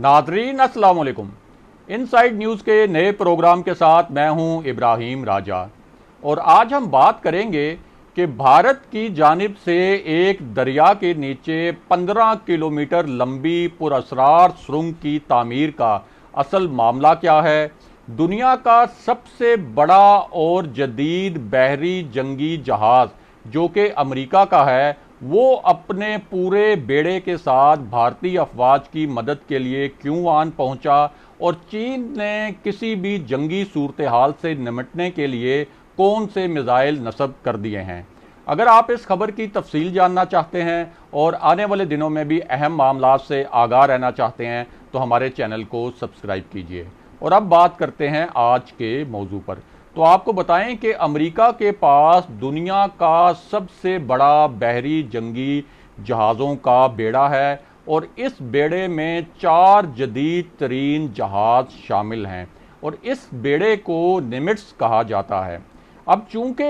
नाजरीन अस्सलाम वालेकुम इनसाइड न्यूज़ के नए प्रोग्राम के साथ मैं हूँ इब्राहिम राजा। और आज हम बात करेंगे कि भारत की जानब से एक दरिया के नीचे 15 किलोमीटर लंबी पुरसरार सुरंग की तामीर का असल मामला क्या है? दुनिया का सबसे बड़ा और जदीद बहरी जंगी जहाज़, जो कि अमेरिका का है वो अपने पूरे बेड़े के साथ भारतीय अफवाज की मदद के लिए क्यों आन पहुँचा और चीन ने किसी भी जंगी सूरत हाल से निमटने के लिए कौन से मिज़ाइल नस्ब कर दिए हैं? अगर आप इस खबर की तफसील जानना चाहते हैं और आने वाले दिनों में भी अहम मामला से आगाह रहना चाहते हैं तो हमारे चैनल को सब्सक्राइब कीजिए। और अब बात करते हैं आज के मौजू पर। तो आपको बताएँ कि अमेरिका के पास दुनिया का सबसे बड़ा बहरी जंगी जहाज़ों का बेड़ा है और इस बेड़े में चार जदीद तरीन जहाज़ शामिल हैं और इस बेड़े को निमिट्स कहा जाता है। अब चूँकि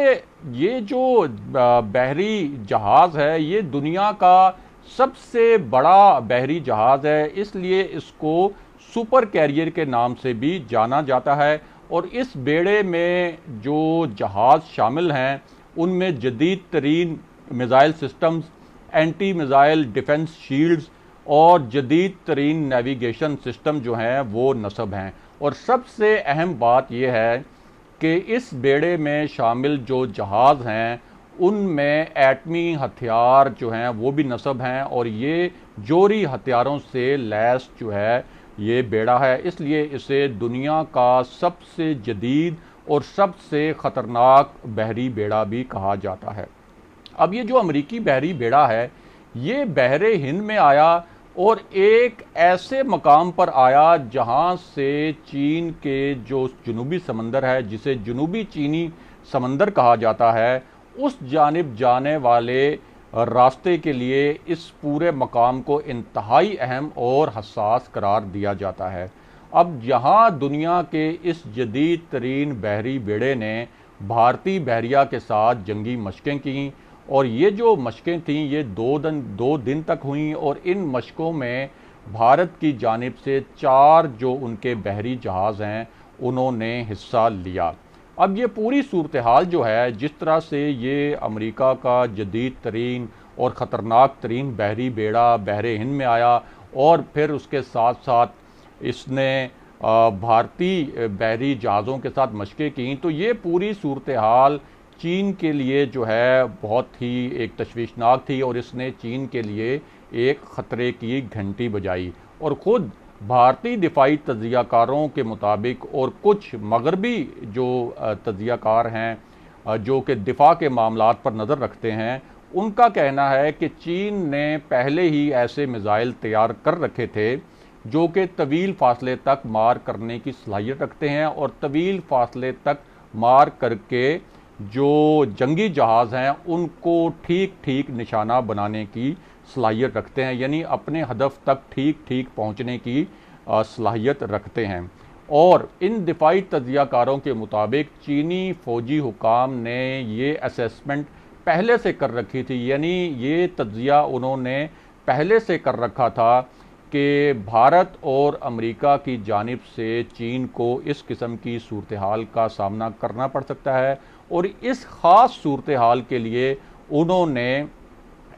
ये जो बहरी जहाज़ है, ये दुनिया का सबसे बड़ा बहरी जहाज़ है, इसलिए इसको सुपर कैरियर के नाम से भी जाना जाता है और इस बेड़े में जो जहाज़ शामिल हैं, उनमें जदीद तरीन missile systems, anti missile defence shields और जदीद तरीन नेविगेशन सिस्टम जो हैं, वो नस्ब हैं। और सबसे अहम बात यह है कि इस बेड़े में शामिल जो जहाज़ हैं, उनमें एटमी हथियार जो हैं, वो भी नस्ब हैं और ये जोरी हथियारों से लैस जो है ये बेड़ा है, इसलिए इसे दुनिया का सबसे जदीद और सबसे ख़तरनाक बहरी बेड़ा भी कहा जाता है। अब ये जो अमरीकी बहरी बेड़ा है, ये बहरे हिंद में आया और एक ऐसे मकाम पर आया जहाँ से चीन के जो जनूबी समंदर है, जिसे जनूबी चीनी समंदर कहा जाता है, उस जानब जाने वाले रास्ते के लिए इस पूरे मकाम को इंतहाई अहम और हसास करार दिया जाता है। अब यहाँ दुनिया के इस जदीद तरीन बहरी बेड़े ने भारतीय बहरिया के साथ जंगी मशकें की और ये जो मशकें थीं, ये दो दिन दो दिन तक हुई और इन मशकों में भारत की जानब से चार जो उनके बहरी जहाज़ हैं, उन्होंने हिस्सा लिया। अब ये पूरी सूरत हाल जो है, जिस तरह से ये अमेरिका का जदीद तरीन और ख़तरनाक तरीन बहरी बेड़ा बहरे हिंद में आया और फिर उसके साथ साथ इसने भारतीय बहरी जहाज़ों के साथ मशक़ें की तो ये पूरी सूरत हाल चीन के लिए जो है, बहुत ही एक तशवीशनाक थी और इसने चीन के लिए एक ख़तरे की घंटी बजाई और ख़ुद भारतीय दिफाई तजियाकारों के मुताबिक और कुछ मगरबी जो तजियाकार हैं जो कि दिफा के मामला पर नज़र रखते हैं, उनका कहना है कि चीन ने पहले ही ऐसे मिज़ाइल तैयार कर रखे थे, जो कि तवील फासले तक मार करने की सलाहियत रखते हैं और तवील फासले तक मार करके जो जंगी जहाज़ हैं, उनको ठीक ठीक निशाना बनाने की सलाहियत रखते हैं, यानी अपने हदफ तक ठीक ठीक पहुँचने की सलाहियत रखते हैं। और इन दिफाई तजियाकारों के मुताबिक चीनी फौजी हुकाम ने ये असेसमेंट पहले से कर रखी थी, यानी ये तजिया उन्होंने पहले से कर रखा था कि भारत और अमेरिका की जानब से चीन को इस किस्म की सूरत हाल का सामना करना पड़ सकता है। और इस ख़ास सूरत हाल के लिए उन्होंने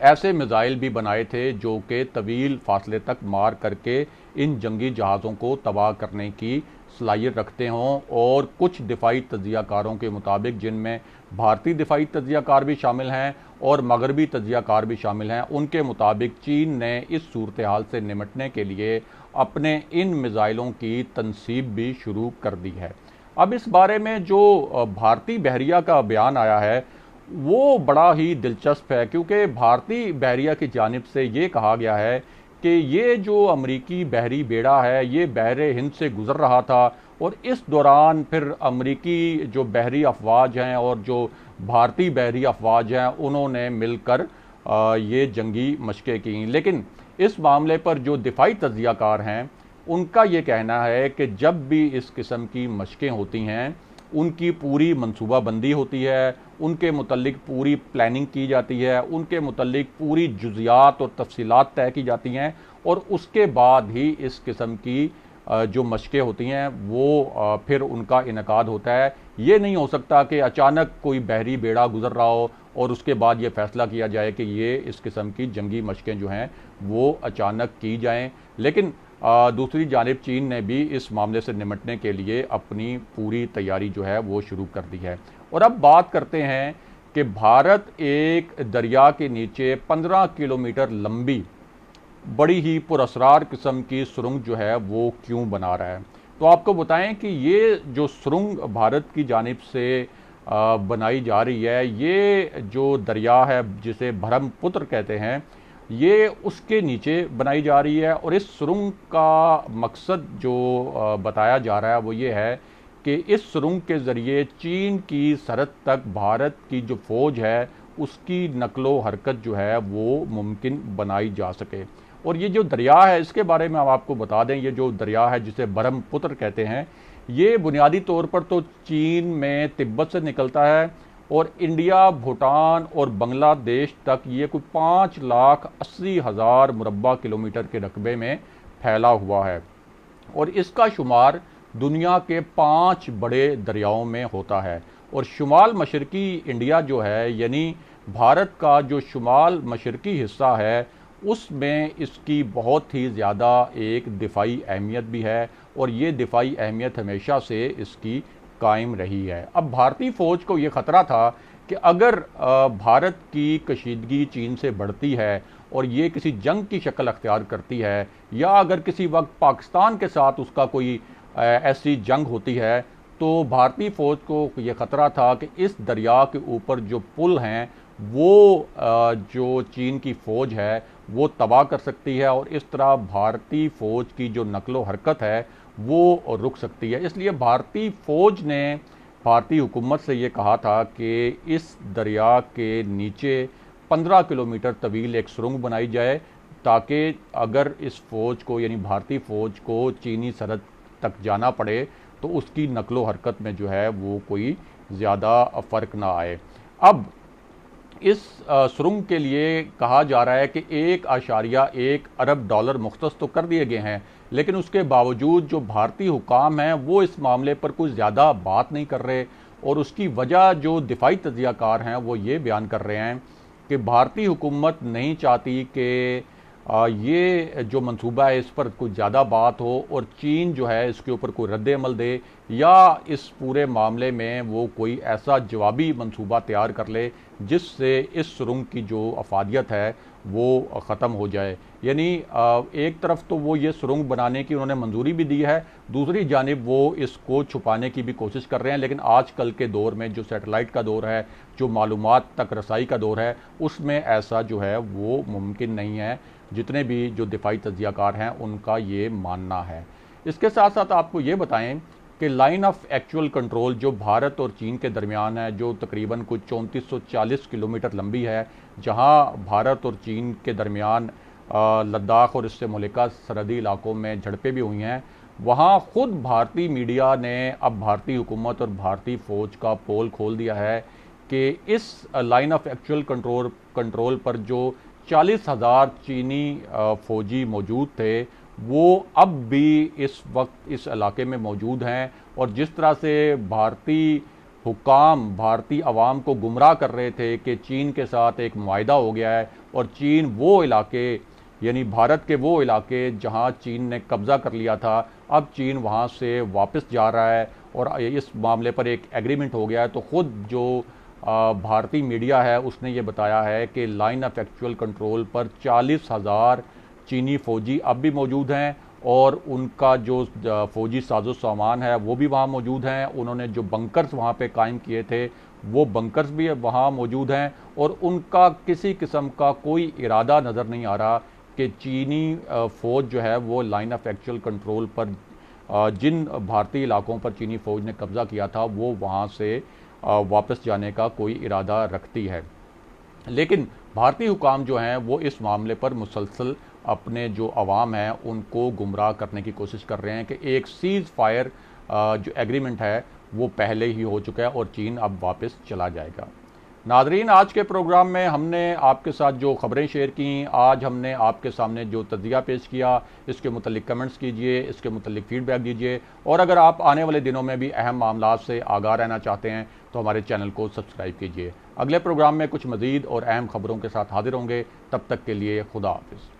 ऐसे मिज़ाइल भी बनाए थे जो कि तवील फासले तक मार करके इन जंगी जहाज़ों को तबाह करने की सलाहियत रखते हों और कुछ दिफाई तजियाकारों के मुताबिक, जिनमें भारतीय दिफाई तजियाकार भी शामिल हैं और मगरबी तजियाकार भी शामिल हैं, उनके मुताबिक चीन ने इस सूरत हाल से निमटने के लिए अपने इन मिज़ाइलों की तनसीब भी शुरू कर दी है। अब इस बारे में जो भारतीय बहरिया का बयान आया है वो बड़ा ही दिलचस्प है, क्योंकि भारतीय बहरिया की जानब से ये कहा गया है कि ये जो अमरीकी बहरी बेड़ा है, ये बहर हिंद से गुज़र रहा था और इस दौरान फिर अमरीकी जो बहरी अफवाज हैं और जो भारतीय बहरी अफवाज हैं, उन्होंने मिलकर ये जंगी मशक़ें की। लेकिन इस मामले पर जो दिफाई तजियाकार हैं, उनका ये कहना है कि जब भी इस किस्म की मशक़ें होती हैं उनकी पूरी मनसूबाबंदी होती है, उनके मतलब पूरी प्लानिंग की जाती है, उनके मतलब पूरी जुजियात और तफसीत तय की जाती हैं और उसके बाद ही इस किस्म की जो मशक़ें होती हैं, वो फिर उनका इनका होता है। ये नहीं हो सकता कि अचानक कोई बहरी बेड़ा गुजर रहा हो और उसके बाद ये फैसला किया जाए कि ये इस किस्म की जंगी मशक़ें जो हैं, वो अचानक की जाएँ। लेकिन दूसरी जानब चीन ने भी इस मामले से निमटने के लिए अपनी पूरी तैयारी जो है वो शुरू कर दी है। और अब बात करते हैं कि भारत एक दरिया के नीचे 15 किलोमीटर लंबी बड़ी ही पुरसरार किस्म की सुरंग जो है वो क्यों बना रहा है? तो आपको बताएँ कि ये जो सुरंग भारत की जानब से बनाई जा रही है, ये जो दरिया है जिसे ब्रह्मपुत्र कहते हैं ये उसके नीचे बनाई जा रही है और इस सुरंग का मकसद जो बताया जा रहा है वो ये है कि इस सुरंग के ज़रिए चीन की सरहद तक भारत की जो फ़ौज है, उसकी नकलो हरकत जो है वो मुमकिन बनाई जा सके। और ये जो दरिया है, इसके बारे में हम आपको बता दें, ये जो दरिया है जिसे ब्रह्मपुत्र कहते हैं, ये बुनियादी तौर पर तो चीन में तिब्बत से निकलता है और इंडिया, भूटान और बांग्लादेश तक ये कोई पाँच लाख अस्सी हज़ार मुरबा किलोमीटर के रकबे में फैला हुआ है। और इसका शुमार दुनिया के पाँच बड़े दरियाओं में होता है। और शुमाल मशरकी इंडिया जो है, यानी भारत का जो शुमाल मशरकी हिस्सा है, उसमें इसकी बहुत ही ज़्यादा एक दिफाई अहमियत भी है। और ये दिफाई अहमियत हमेशा से इसकी कायम रही है। अब भारतीय फ़ौज को ये ख़तरा था कि अगर भारत की कशीदगी चीन से बढ़ती है और ये किसी जंग की शक्ल अख्तियार करती है, या अगर किसी वक्त पाकिस्तान के साथ उसका कोई ऐसी जंग होती है तो भारतीय फ़ौज को ये ख़तरा था कि इस दरिया के ऊपर जो पुल हैं, वो जो चीन की फ़ौज है, वो तबाह कर सकती है और इस तरह भारतीय फ़ौज की जो नकलो हरकत है वो रुक सकती है। इसलिए भारतीय फ़ौज ने भारतीय हुकूमत से ये कहा था कि इस दरिया के नीचे 15 किलोमीटर तवील एक सुरंग बनाई जाए ताकि अगर इस फ़ौज को, यानी भारतीय फ़ौज को चीनी सरहद तक जाना पड़े तो उसकी नकलो हरकत में जो है वो कोई ज़्यादा फ़र्क ना आए। अब इस सुरंग के लिए कहा जा रहा है कि एक आशारिया, एक अरब डॉलर मुख्त तो कर दिए गए हैं लेकिन उसके बावजूद जो भारतीय हुकाम हैं, वो इस मामले पर कुछ ज़्यादा बात नहीं कर रहे और उसकी वजह जो दिफाई तजियाकार हैं, वो ये बयान कर रहे हैं कि भारतीय हुकूमत नहीं चाहती कि ये जो मंसूबा है, इस पर कुछ ज़्यादा बात हो और चीन जो है, इसके ऊपर कोई रद्द अमल दे या इस पूरे मामले में वो कोई ऐसा जवाबी मंसूबा तैयार कर ले जिससे इस सुरंग की जो अफादियत है वो ख़त्म हो जाए। यानी एक तरफ़ तो वो ये सुरंग बनाने की उन्होंने मंजूरी भी दी है, दूसरी जानब वो इसको छुपाने की भी कोशिश कर रहे हैं, लेकिन आजकल के दौर में जो सेटेलाइट का दौर है, जो मालूम तक रसाई का दौर है, उसमें ऐसा जो है वो मुमकिन नहीं है। जितने भी जो दिफाई तजियाकार हैं, उनका ये मानना है। इसके साथ साथ आपको ये बताएँ कि लाइन ऑफ़ एक्चुअल कंट्रोल जो भारत और चीन के दरमियान है, जो तकरीबन कुछ चौंतीस किलोमीटर लंबी है, जहाँ भारत और चीन के दरमियान लद्दाख और इससे मुलिका सरहदी इलाकों में झड़पें भी हुई हैं। वहाँ ख़ुद भारतीय मीडिया ने अब भारतीय हुकूमत और भारतीय फ़ौज का पोल खोल दिया है कि इस line of actual control control पर जो चालीस हज़ार चीनी फ़ौजी मौजूद थे वो अब भी इस वक्त इस इलाके में मौजूद हैं और जिस तरह से भारतीय हुकाम, भारतीय आवाम को गुमराह कर रहे थे कि चीन के साथ एक माहा हो गया है और चीन वो इलाके, यानी भारत के वो इलाके जहाँ चीन ने कब्ज़ा कर लिया था, अब चीन वहाँ से वापस जा रहा है और इस मामले पर एक एग्रीमेंट हो गया है। तो ख़ुद जो भारतीय मीडिया है, उसने ये बताया है कि लाइन ऑफ़ एक्चुअल कंट्रोल पर चालीस हज़ार चीनी फ़ौजी अब भी मौजूद हैं और उनका जो फ़ौजी साजो सामान है, वो भी वहाँ मौजूद हैं। उन्होंने जो बंकर्स वहाँ पे कायम किए थे, वो बंकर्स भी वहाँ मौजूद हैं और उनका किसी किस्म का कोई इरादा नज़र नहीं आ रहा कि चीनी फ़ौज जो है वो लाइन ऑफ़ एक्चुअल कंट्रोल पर जिन भारतीय इलाकों पर चीनी फ़ौज ने कब्ज़ा किया था, वो वहाँ से वापस जाने का कोई इरादा रखती है। लेकिन भारतीय हुकाम जो हैं, वो इस मामले पर मुसलसल अपने जो अवाम हैं, उनको गुमराह करने की कोशिश कर रहे हैं कि एक सीज़ फायर जो एग्रीमेंट है, वो पहले ही हो चुका है और चीन अब वापस चला जाएगा। नाजरीन आज के प्रोग्राम में हमने आपके साथ जो खबरें शेयर की, आज हमने आपके सामने जो तजिया पेश किया, इसके मतलब कमेंट्स कीजिए, इसके मतलब फीडबैक दीजिए, और अगर आप आने वाले दिनों में भी अहम मामला से आगाह रहना चाहते हैं तो हमारे चैनल को सब्सक्राइब कीजिए। अगले प्रोग्राम में कुछ मजीद और अहम खबरों के साथ हाजिर होंगे, तब तक के लिए खुदा हाफिज़।